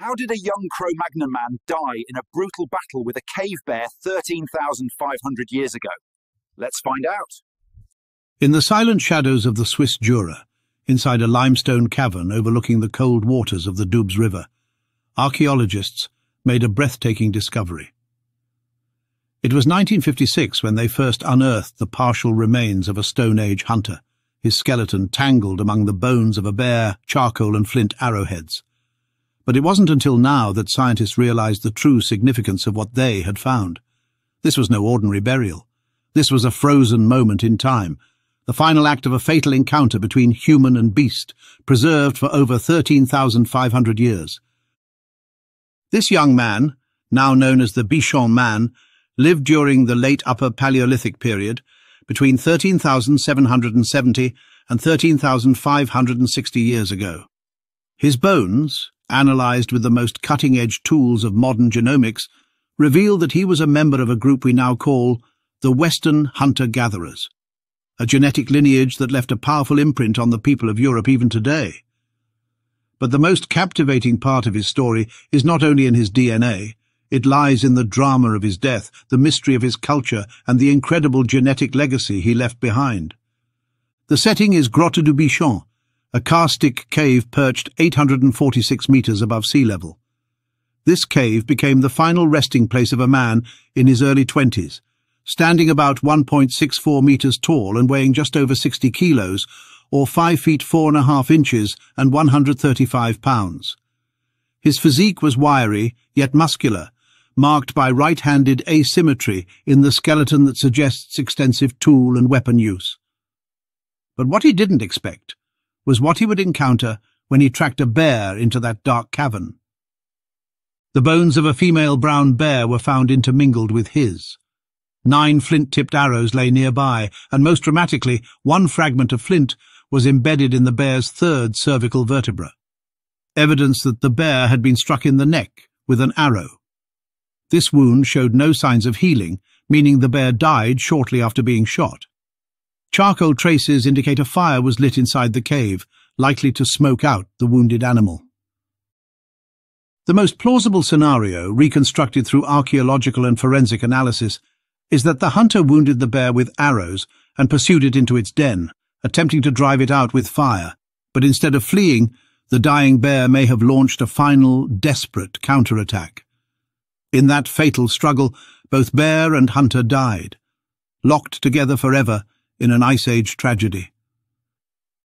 How did a young Cro-Magnon man die in a brutal battle with a cave bear 13,500 years ago? Let's find out. In the silent shadows of the Swiss Jura, inside a limestone cavern overlooking the cold waters of the Doubs River, archaeologists made a breathtaking discovery. It was 1956 when they first unearthed the partial remains of a Stone Age hunter, his skeleton tangled among the bones of a bear, charcoal and flint arrowheads. But it wasn't until now that scientists realized the true significance of what they had found. This was no ordinary burial. This was a frozen moment in time, the final act of a fatal encounter between human and beast, preserved for over 13,500 years. This young man, now known as the Bichon Man, lived during the late Upper Paleolithic period, between 13,770 and 13,560 years ago. His bones, analysed with the most cutting-edge tools of modern genomics, reveal that he was a member of a group we now call the Western Hunter-Gatherers, a genetic lineage that left a powerful imprint on the people of Europe even today. But the most captivating part of his story is not only in his DNA, it lies in the drama of his death, the mystery of his culture, and the incredible genetic legacy he left behind. The setting is Grotte du Bichon, a karstic cave perched 846 metres above sea level. This cave became the final resting place of a man in his early twenties, standing about 1.64 metres tall and weighing just over 60 kilos, or 5 feet 4 and a half inches and 135 pounds. His physique was wiry, yet muscular, marked by right-handed asymmetry in the skeleton that suggests extensive tool and weapon use. But what he didn't expect was what he would encounter when he tracked a bear into that dark cavern. The bones of a female brown bear were found intermingled with his. Nine flint-tipped arrows lay nearby, and most dramatically, one fragment of flint was embedded in the bear's third cervical vertebra. Evidence that the bear had been struck in the neck with an arrow. This wound showed no signs of healing, meaning the bear died shortly after being shot. Charcoal traces indicate a fire was lit inside the cave, likely to smoke out the wounded animal. The most plausible scenario, reconstructed through archaeological and forensic analysis, is that the hunter wounded the bear with arrows and pursued it into its den, attempting to drive it out with fire, but instead of fleeing, the dying bear may have launched a final, desperate counterattack. In that fatal struggle, both bear and hunter died, locked together forever in an Ice Age tragedy.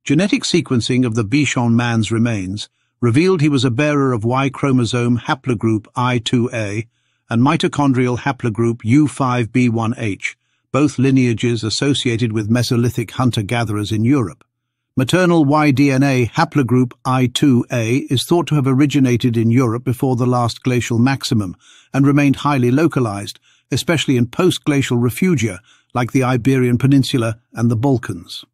Genetic sequencing of the Bichon man's remains revealed he was a bearer of Y chromosome haplogroup I2A and mitochondrial haplogroup U5B1H, both lineages associated with Mesolithic hunter-gatherers in Europe. Maternal Y-DNA haplogroup I2A is thought to have originated in Europe before the last glacial maximum and remained highly localized, especially in post-glacial refugia like the Iberian Peninsula and the Balkans.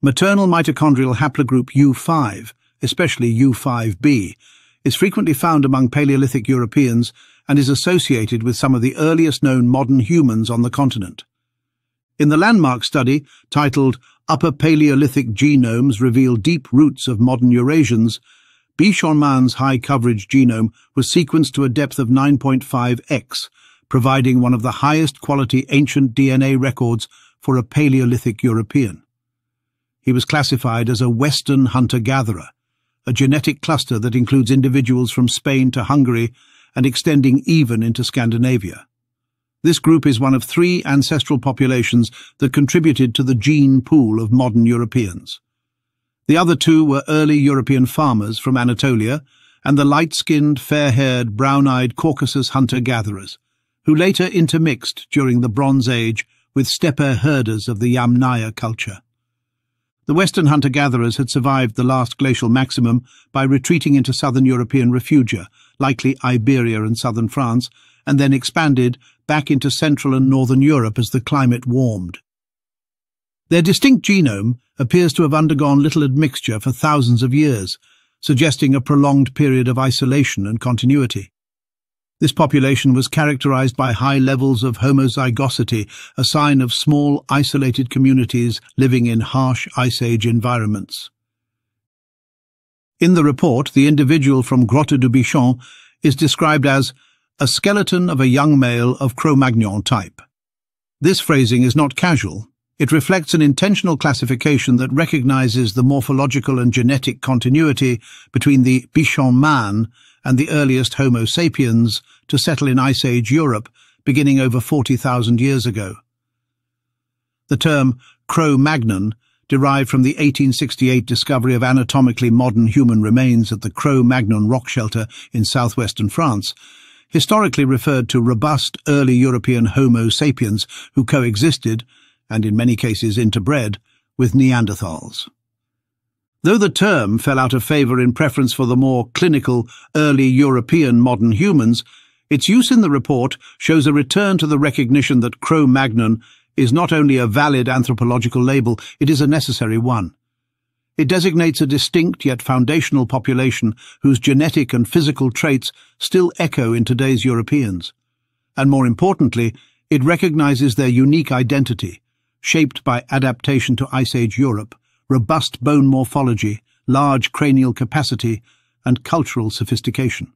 Maternal mitochondrial haplogroup U5, especially U5b, is frequently found among Paleolithic Europeans and is associated with some of the earliest known modern humans on the continent. In the landmark study, titled Upper Paleolithic Genomes Reveal Deep Roots of Modern Eurasians, Bichon Man's high-coverage genome was sequenced to a depth of 9.5x, providing one of the highest quality ancient DNA records for a Paleolithic European. He was classified as a Western hunter-gatherer, a genetic cluster that includes individuals from Spain to Hungary and extending even into Scandinavia. This group is one of three ancestral populations that contributed to the gene pool of modern Europeans. The other two were early European farmers from Anatolia and the light-skinned, fair-haired, brown-eyed Caucasus hunter-gatherers, who later intermixed during the Bronze Age with steppe herders of the Yamnaya culture. The Western hunter-gatherers had survived the last glacial maximum by retreating into southern European refugia, likely Iberia and southern France, and then expanded back into Central and Northern Europe as the climate warmed. Their distinct genome appears to have undergone little admixture for thousands of years, suggesting a prolonged period of isolation and continuity. This population was characterized by high levels of homozygosity, a sign of small, isolated communities living in harsh Ice Age environments. In the report, the individual from Grotte du Bichon is described as a skeleton of a young male of Cro-Magnon type. This phrasing is not casual. It reflects an intentional classification that recognizes the morphological and genetic continuity between the Bichon man and the earliest Homo sapiens to settle in Ice Age Europe beginning over 40,000 years ago. The term Cro-Magnon derived from the 1868 discovery of anatomically modern human remains at the Cro-Magnon rock shelter in southwestern France, historically referred to robust early European Homo sapiens who coexisted, and in many cases interbred, with Neanderthals. Though the term fell out of favour in preference for the more clinical, early European modern humans, its use in the report shows a return to the recognition that Cro-Magnon is not only a valid anthropological label, it is a necessary one. It designates a distinct yet foundational population whose genetic and physical traits still echo in today's Europeans. And more importantly, it recognizes their unique identity, shaped by adaptation to Ice Age Europe, robust bone morphology, large cranial capacity, and cultural sophistication.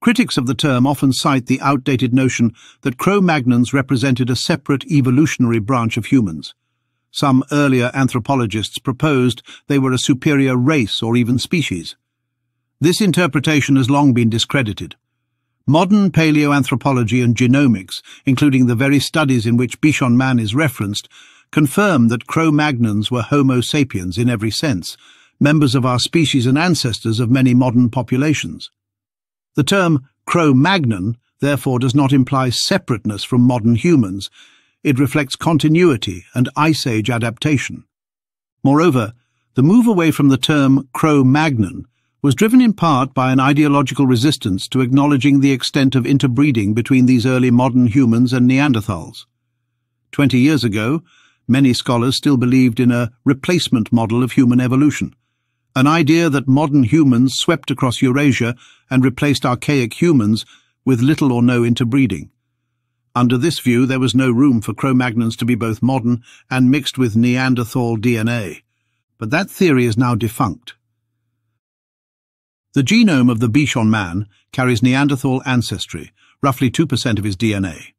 Critics of the term often cite the outdated notion that Cro-Magnons represented a separate evolutionary branch of humans. Some earlier anthropologists proposed they were a superior race or even species. This interpretation has long been discredited. Modern paleoanthropology and genomics, including the very studies in which Bichon man is referenced, confirm that Cro-Magnons were Homo sapiens in every sense, members of our species and ancestors of many modern populations. The term Cro-Magnon therefore does not imply separateness from modern humans. It reflects continuity and Ice Age adaptation. Moreover, the move away from the term Cro-Magnon was driven in part by an ideological resistance to acknowledging the extent of interbreeding between these early modern humans and Neanderthals. Twenty years ago, many scholars still believed in a replacement model of human evolution, an idea that modern humans swept across Eurasia and replaced archaic humans with little or no interbreeding. Under this view, there was no room for Cro-Magnons to be both modern and mixed with Neanderthal DNA. But that theory is now defunct. The genome of the Bichon man carries Neanderthal ancestry, roughly 2% of his DNA.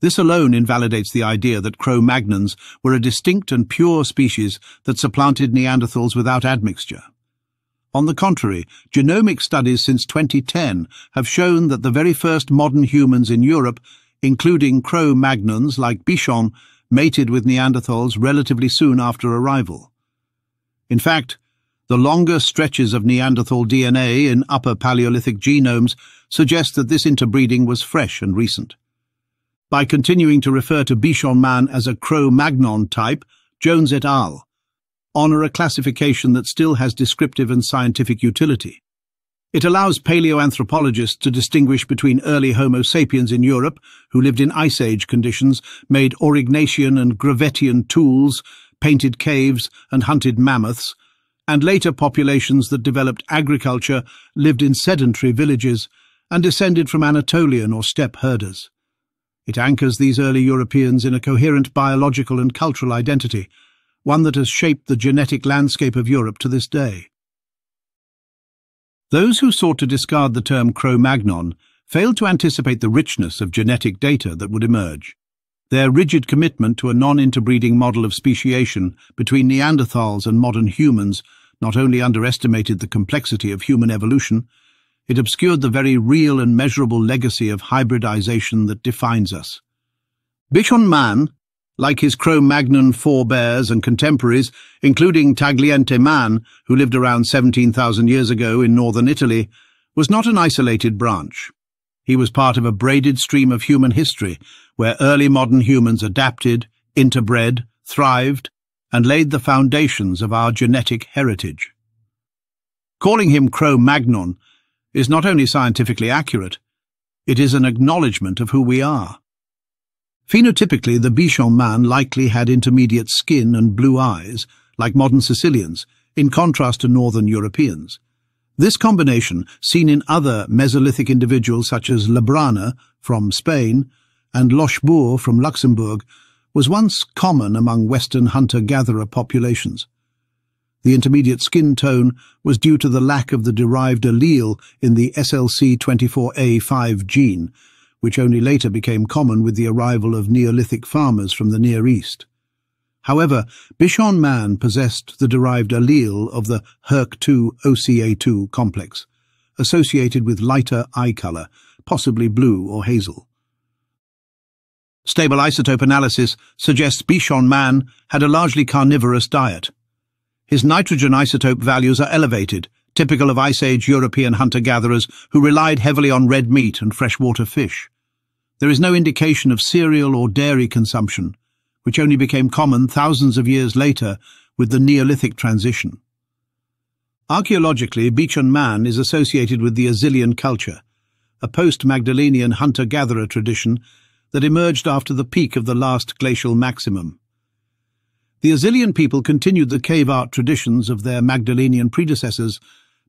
This alone invalidates the idea that Cro-Magnons were a distinct and pure species that supplanted Neanderthals without admixture. On the contrary, genomic studies since 2010 have shown that the very first modern humans in Europe, including Cro-Magnons like Bichon, mated with Neanderthals relatively soon after arrival. In fact, the longer stretches of Neanderthal DNA in upper Paleolithic genomes suggest that this interbreeding was fresh and recent. By continuing to refer to Bichon man as a Cro-Magnon type, Jones et al honour a classification that still has descriptive and scientific utility. It allows paleoanthropologists to distinguish between early Homo sapiens in Europe, who lived in Ice Age conditions, made Aurignacian and Gravettian tools, painted caves and hunted mammoths, and later populations that developed agriculture, lived in sedentary villages, and descended from Anatolian or steppe herders. It anchors these early Europeans in a coherent biological and cultural identity, one that has shaped the genetic landscape of Europe to this day. Those who sought to discard the term Cro-Magnon failed to anticipate the richness of genetic data that would emerge. Their rigid commitment to a non-interbreeding model of speciation between Neanderthals and modern humans not only underestimated the complexity of human evolution, it obscured the very real and measurable legacy of hybridization that defines us. Bichon man like his Cro-Magnon forebears and contemporaries, including Tagliente man, who lived around 17,000 years ago in northern Italy, was not an isolated branch. He was part of a braided stream of human history, where early modern humans adapted, interbred, thrived, and laid the foundations of our genetic heritage. Calling him Cro-Magnon is not only scientifically accurate, it is an acknowledgement of who we are. Phenotypically, the Bichon man likely had intermediate skin and blue eyes, like modern Sicilians, in contrast to northern Europeans. This combination, seen in other Mesolithic individuals such as La Braña from Spain and Loschbour from Luxembourg, was once common among Western hunter-gatherer populations. The intermediate skin tone was due to the lack of the derived allele in the SLC24A5 gene, which only later became common with the arrival of Neolithic farmers from the Near East. However, Bichon man possessed the derived allele of the HERC2 OCA2 complex, associated with lighter eye color, possibly blue or hazel. Stable isotope analysis suggests Bichon man had a largely carnivorous diet. His nitrogen isotope values are elevated, typical of Ice Age European hunter-gatherers who relied heavily on red meat and freshwater fish. There is no indication of cereal or dairy consumption, which only became common thousands of years later with the Neolithic transition. Archaeologically, Bichon Man is associated with the Azilian culture, a post-Magdalenian hunter-gatherer tradition that emerged after the peak of the last glacial maximum. The Azilian people continued the cave art traditions of their Magdalenian predecessors,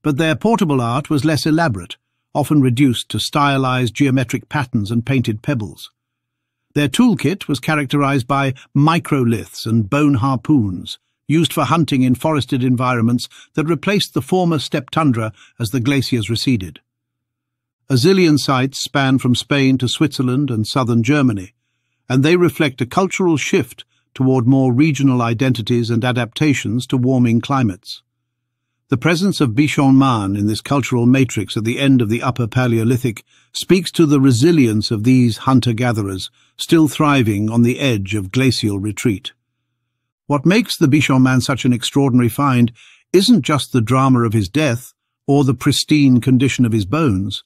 but their portable art was less elaborate, often reduced to stylized geometric patterns and painted pebbles. Their toolkit was characterized by microliths and bone harpoons, used for hunting in forested environments that replaced the former steppe tundra as the glaciers receded. Azilian sites span from Spain to Switzerland and southern Germany, and they reflect a cultural shift toward more regional identities and adaptations to warming climates. The presence of Bichon Man in this cultural matrix at the end of the Upper Paleolithic speaks to the resilience of these hunter-gatherers, still thriving on the edge of glacial retreat. What makes the Bichon Man such an extraordinary find isn't just the drama of his death or the pristine condition of his bones.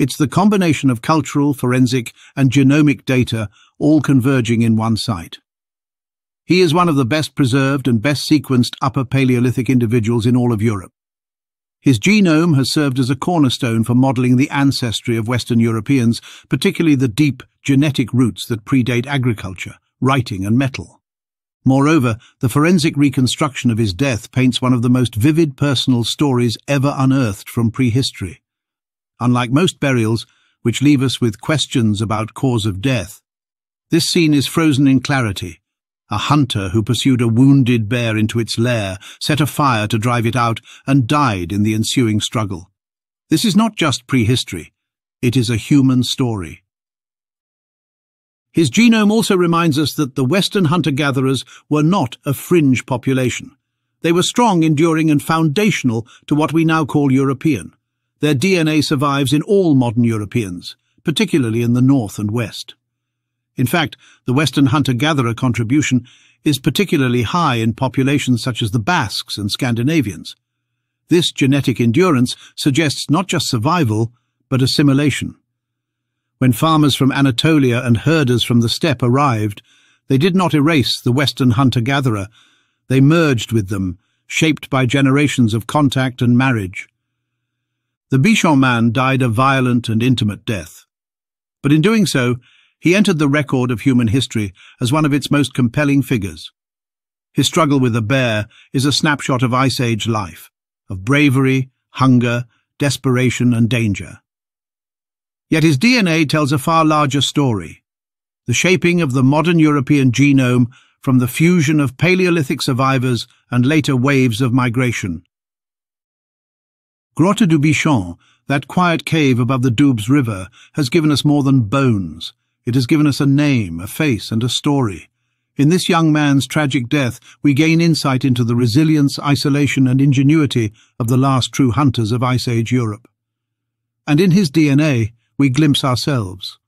It's the combination of cultural, forensic, and genomic data all converging in one site. He is one of the best preserved and best sequenced Upper Paleolithic individuals in all of Europe. His genome has served as a cornerstone for modelling the ancestry of Western Europeans, particularly the deep genetic roots that predate agriculture, writing and metal. Moreover, the forensic reconstruction of his death paints one of the most vivid personal stories ever unearthed from prehistory. Unlike most burials, which leave us with questions about cause of death, this scene is frozen in clarity, a hunter who pursued a wounded bear into its lair, set a fire to drive it out, and died in the ensuing struggle. This is not just prehistory. It is a human story. His genome also reminds us that the Western hunter-gatherers were not a fringe population. They were strong, enduring, and foundational to what we now call European. Their DNA survives in all modern Europeans, particularly in the north and west. In fact, the Western hunter-gatherer contribution is particularly high in populations such as the Basques and Scandinavians. This genetic endurance suggests not just survival, but assimilation. When farmers from Anatolia and herders from the steppe arrived, they did not erase the Western hunter-gatherer. They merged with them, shaped by generations of contact and marriage. The Bichon man died a violent and intimate death. But in doing so, he entered the record of human history as one of its most compelling figures. His struggle with the bear is a snapshot of Ice Age life, of bravery, hunger, desperation and danger. Yet his DNA tells a far larger story, the shaping of the modern European genome from the fusion of Paleolithic survivors and later waves of migration. Grotte du Bichon, that quiet cave above the Doubs River, has given us more than bones. It has given us a name, a face, and a story. In this young man's tragic death, we gain insight into the resilience, isolation, and ingenuity of the last true hunters of Ice Age Europe. And in his DNA, we glimpse ourselves.